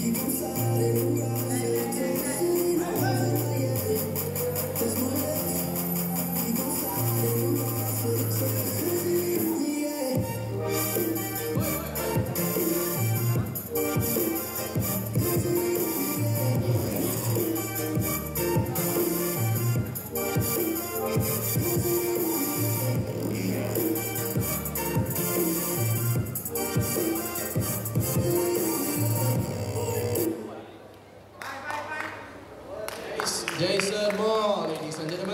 Hallelujah. Jason Moore, ladies and gentlemen.